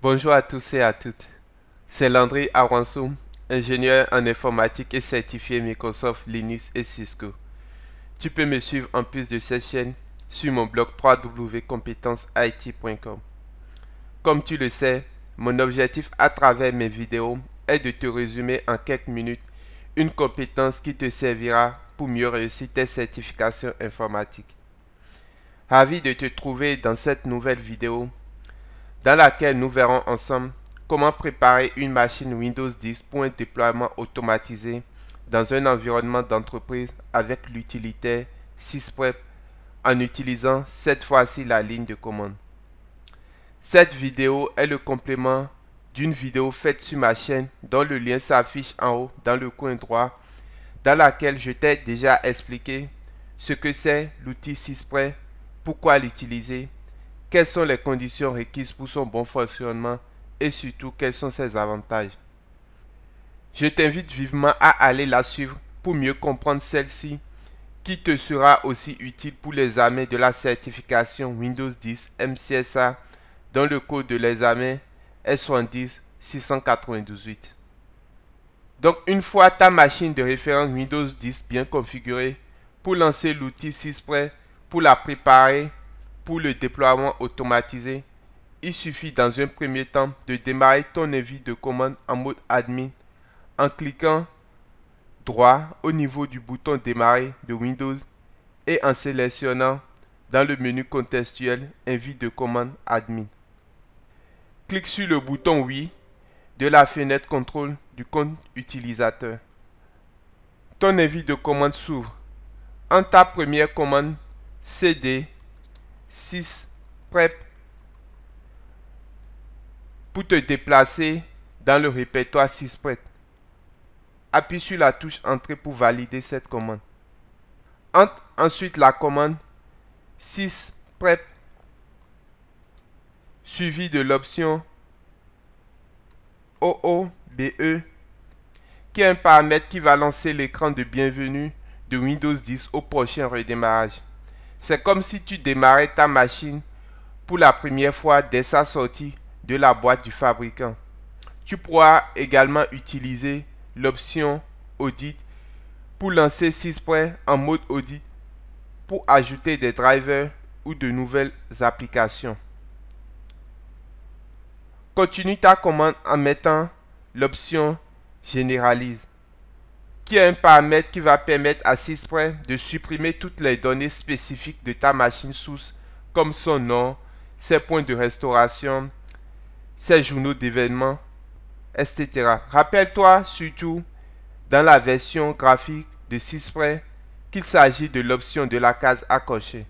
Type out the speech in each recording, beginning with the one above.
Bonjour à tous et à toutes. C'est Landry Aronso, ingénieur en informatique et certifié Microsoft Linux et Cisco. Tu peux me suivre en plus de cette chaîne sur mon blog www.competenceit.com. Comme tu le sais, mon objectif à travers mes vidéos est de te résumer en quelques minutes une compétence qui te servira pour mieux réussir tes certifications informatiques. Ravi de te trouver dans cette nouvelle vidéo dans laquelle nous verrons ensemble comment préparer une machine Windows 10 pour un déploiement automatisé dans un environnement d'entreprise avec l'utilitaire SysPrep en utilisant cette fois-ci la ligne de commande. Cette vidéo est le complément d'une vidéo faite sur ma chaîne dont le lien s'affiche en haut dans le coin droit dans laquelle je t'ai déjà expliqué ce que c'est l'outil SysPrep, pourquoi l'utiliser quelles sont les conditions requises pour son bon fonctionnement et surtout quels sont ses avantages? Je t'invite vivement à aller la suivre pour mieux comprendre celle-ci qui te sera aussi utile pour l'examen de la certification Windows 10 MCSA dont le code de l'examen est 70 698. Donc une fois ta machine de référence Windows 10 bien configurée, pour lancer l'outil SysPrep, pour la préparer, pour le déploiement automatisé, il suffit dans un premier temps de démarrer ton envie de commande en mode admin en cliquant droit au niveau du bouton démarrer de Windows et en sélectionnant dans le menu contextuel envie de commande admin. Clique sur le bouton oui de la fenêtre contrôle du compte utilisateur. Ton envie de commande s'ouvre. En ta première commande CD 6 prep pour te déplacer dans le répertoire 6 prep. Appuie sur la touche Entrée pour valider cette commande. Entre ensuite la commande 6 prep suivi de l'option OOBE qui est un paramètre qui va lancer l'écran de bienvenue de Windows 10 au prochain redémarrage. C'est comme si tu démarrais ta machine pour la première fois dès sa sortie de la boîte du fabricant. Tu pourras également utiliser l'option Audit pour lancer 6 points en mode audit pour ajouter des drivers ou de nouvelles applications. Continue ta commande en mettant l'option Généralise qui est un paramètre qui va permettre à Sysprint de supprimer toutes les données spécifiques de ta machine source, comme son nom, ses points de restauration, ses journaux d'événements, etc. Rappelle-toi surtout dans la version graphique de Sysprint qu'il s'agit de l'option de la case à cocher.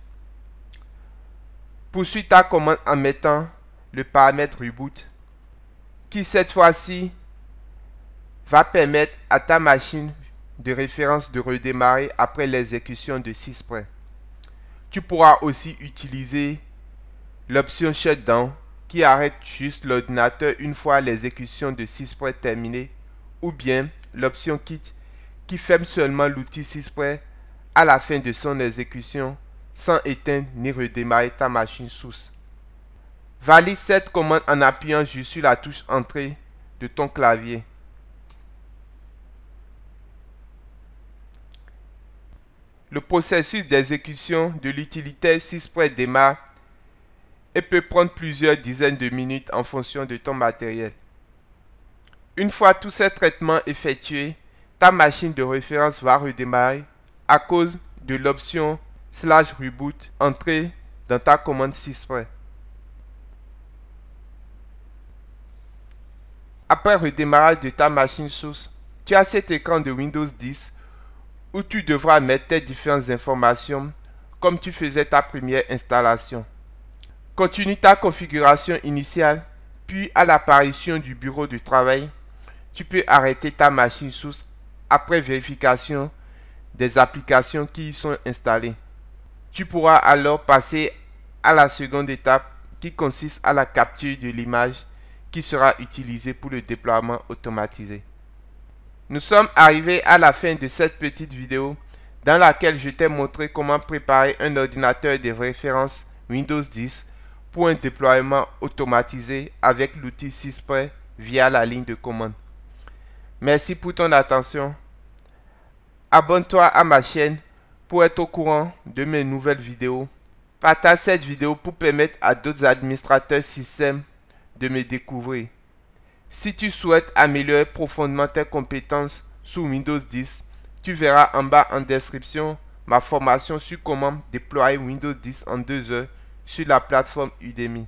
Poursuis ta commande en mettant le paramètre reboot qui cette fois-ci va permettre à ta machine de référence de redémarrer après l'exécution de 6 points. Tu pourras aussi utiliser l'option Shutdown qui arrête juste l'ordinateur une fois l'exécution de 6 points terminée ou bien l'option Kit qui ferme seulement l'outil 6 points à la fin de son exécution sans éteindre ni redémarrer ta machine source. Valide cette commande en appuyant juste sur la touche Entrée de ton clavier. Le processus d'exécution de l'utilitaire SysPrep démarre et peut prendre plusieurs dizaines de minutes en fonction de ton matériel. Une fois tous ces traitements effectués, ta machine de référence va redémarrer à cause de l'option slash reboot entrée dans ta commande SysPrep. Après redémarrage de ta machine source, tu as cet écran de Windows 10 où tu devras mettre tes différentes informations comme tu faisais ta première installation. Continue ta configuration initiale, puis à l'apparition du bureau de travail, tu peux arrêter ta machine source après vérification des applications qui y sont installées. Tu pourras alors passer à la seconde étape qui consiste à la capture de l'image qui sera utilisée pour le déploiement automatisé. Nous sommes arrivés à la fin de cette petite vidéo dans laquelle je t'ai montré comment préparer un ordinateur de référence Windows 10 pour un déploiement automatisé avec l'outil Sysprey via la ligne de commande. Merci pour ton attention. Abonne-toi à ma chaîne pour être au courant de mes nouvelles vidéos. Partage cette vidéo pour permettre à d'autres administrateurs système de me découvrir. Si tu souhaites améliorer profondément tes compétences sous Windows 10, tu verras en bas en description ma formation sur comment déployer Windows 10 en deux heures sur la plateforme Udemy.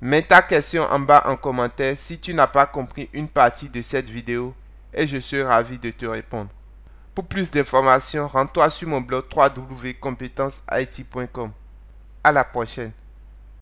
Mets ta question en bas en commentaire si tu n'as pas compris une partie de cette vidéo et je serai ravi de te répondre. Pour plus d'informations, rends-toi sur mon blog www.competence.it.com. À la prochaine.